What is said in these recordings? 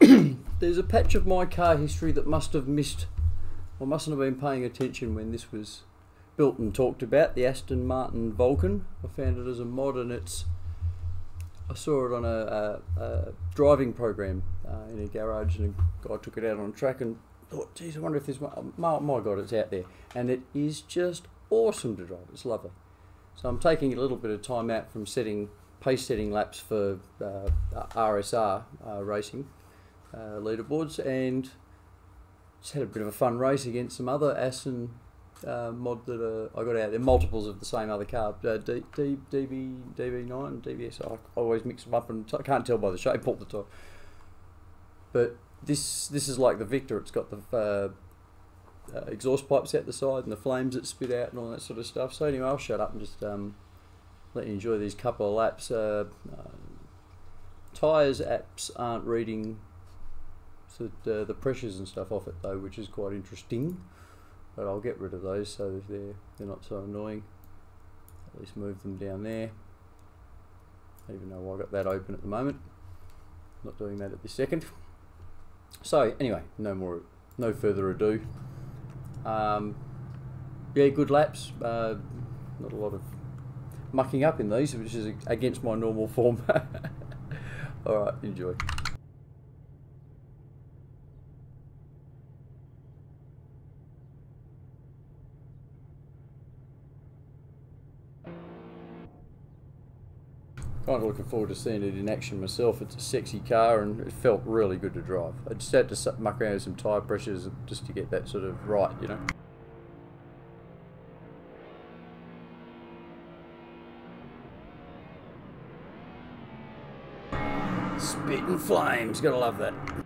there's a patch of my car history that must have missed, or mustn't have been paying attention when this was built and talked about. The Aston Martin Vulcan. I found it as a mod, and it's. I saw it on a, a, a driving program uh, in a garage, and a guy took it out on track and thought, "Geez, I wonder if this one." My, my God, it's out there, and it is just awesome to drive. It's lovely. So I'm taking a little bit of time out from setting pace setting laps for uh, RSR uh, racing uh, leaderboards and just had a bit of a fun race against some other Aston uh, mod that uh, I got out there, multiples of the same other car, uh, D, D, DB, DB9, DBS. I always mix them up and I can't tell by the shape all the time. But this this is like the Victor. It's got the uh, uh, exhaust pipes out the side and the flames that spit out and all that sort of stuff. So anyway, I'll shut up and just um, let you enjoy these couple of laps. Uh, uh, Tyres apps aren't reading the, the pressures and stuff off it though, which is quite interesting. But I'll get rid of those so they're they're not so annoying. At least move them down there. Even though I've got that open at the moment. Not doing that at this second. So anyway, no more, no further ado. Um, yeah, good laps. Uh, not a lot of mucking up in these, which is against my normal form. All right, enjoy. Kind of looking forward to seeing it in action myself. It's a sexy car and it felt really good to drive. I just had to muck around with some tyre pressures just to get that sort of right, you know. Spitting flames, gotta love that.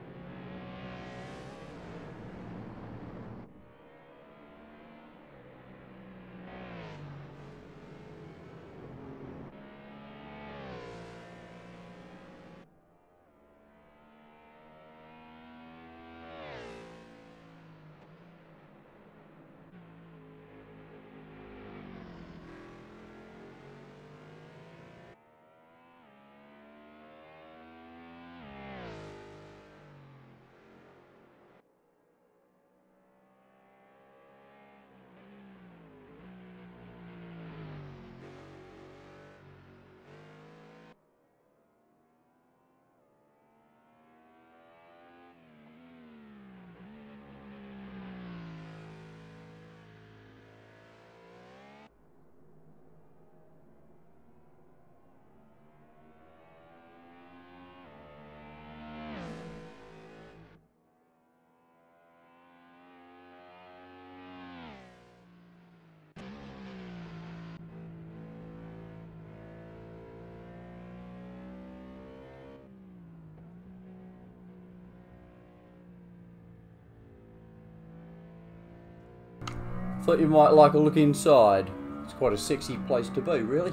Thought you might like a look inside. It's quite a sexy place to be, really.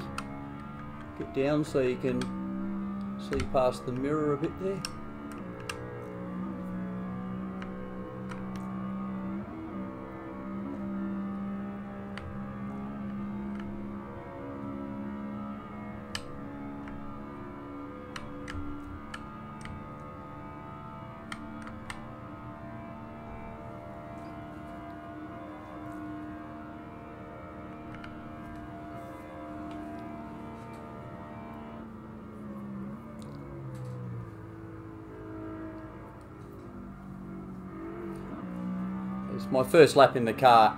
Get down so you can see past the mirror a bit there. It's my first lap in the car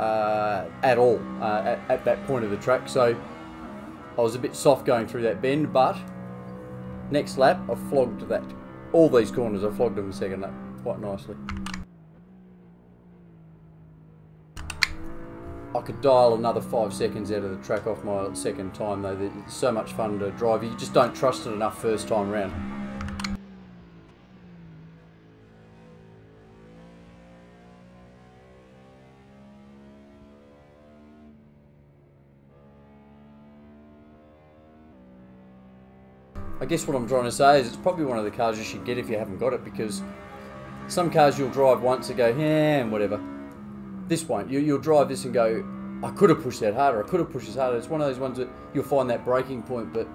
uh, at all uh, at, at, that point of the track, so I was a bit soft going through that bend, but next lap I flogged that. All these corners I flogged them the second lap quite nicely. I could dial another five seconds out of the track off my second time though. It's so much fun to drive. You just don't trust it enough first time round. I guess what I'm trying to say is it's probably one of the cars you should get if you haven't got it because some cars you'll drive once and go, yeah, and whatever. This won't. You, will drive this and go, I could have pushed that harder. I could have pushed this harder. It's one of those ones that you'll find that breaking point, but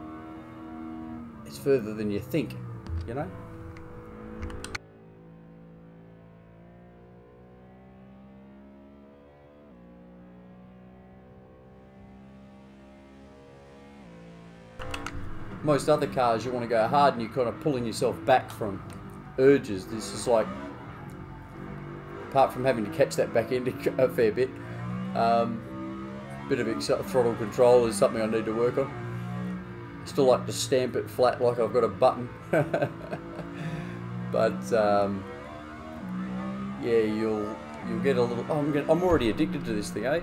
it's further than you think, you know? Most other cars, you want to go hard and you're kind of pulling yourself back from urges. This is like, apart from having to catch that back end a fair bit, um, bit of throttle control is something I need to work on. Still like to stamp it flat like I've got a button. but um, yeah, you'll you'll get a little. Oh, I'm, getting, I'm already addicted to this thing, eh?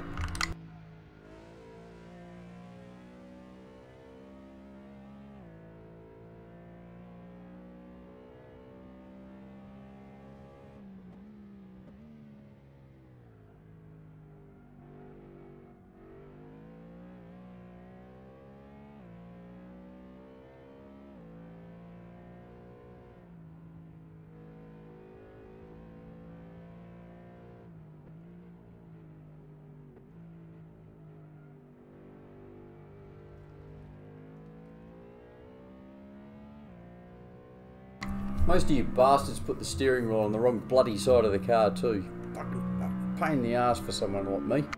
Most of you bastards put the steering wheel on the wrong bloody side of the car too. Fucking uh, pain in the ass for someone like me.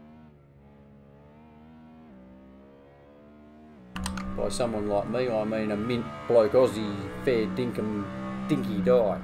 By someone like me, I mean a mint bloke Aussie fair dinkum dinky die.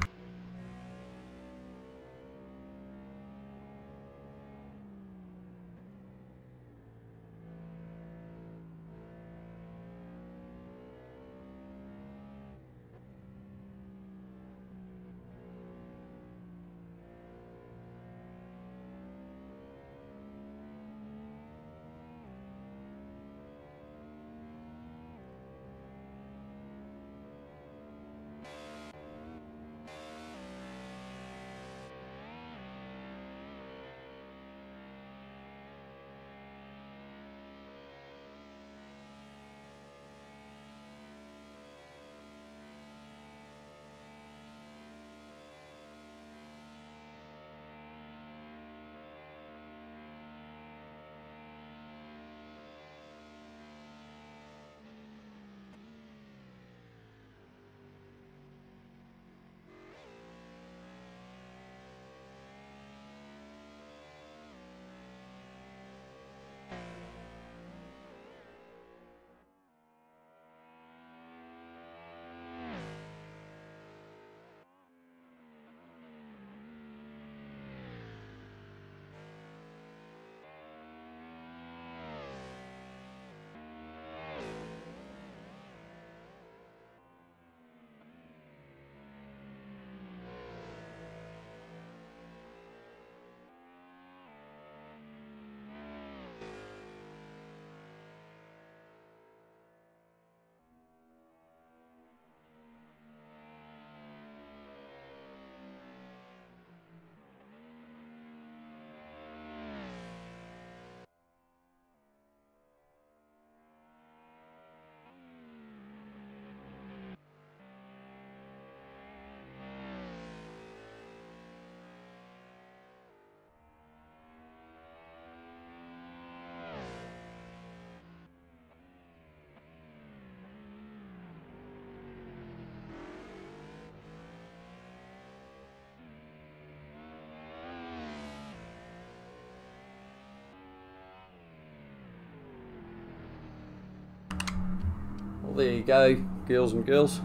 There you go, girls and girls.